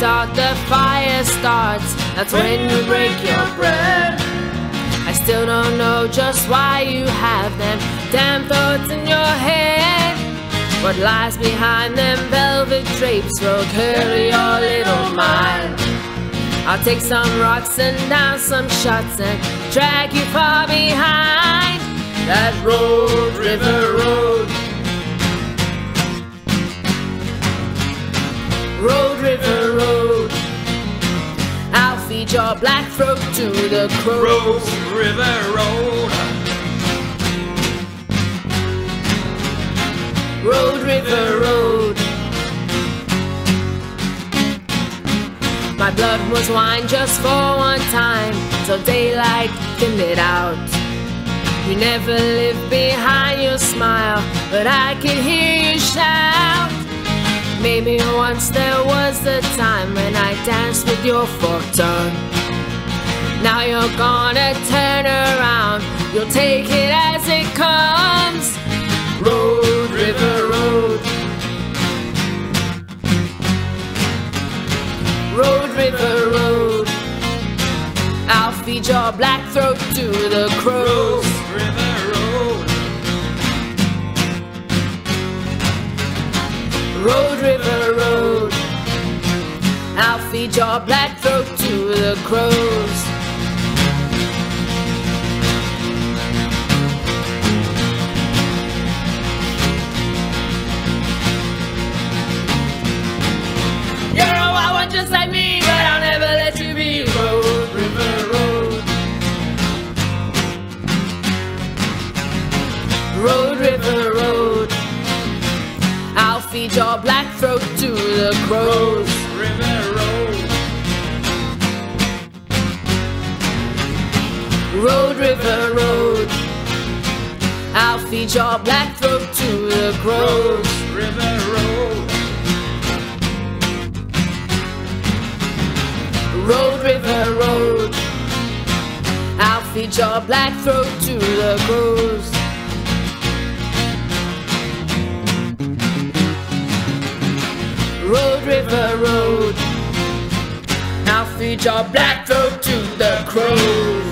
dark the fire starts. That's when you break your bread. I still don't know just why you have them damn thoughts in your head. What lies behind them velvet drapes will curl your little mind. I'll take some rocks and down some shots and drag you far behind that road, I'll your black throat to the crows. River, road. Road, river, road. My blood was wine just for one time, till daylight thinned it out. You never lived behind your smile, but I can hear you. Maybe once there was the time when I danced with your forked tongue. Now you're gonna turn around, you'll take it as it comes. Road, river, road. Road, river, road. I'll feed your black throat to the crows. Road, river, Road, river, road. I'll feed your black throat to the crows. Feed your black throat to the crows. Road, river, road. I'll feed your black throat to the crows. River, road. Road, river, road. I'll feed your black throat to the crows. Road, river, road. I'll feed your black throat to the crows.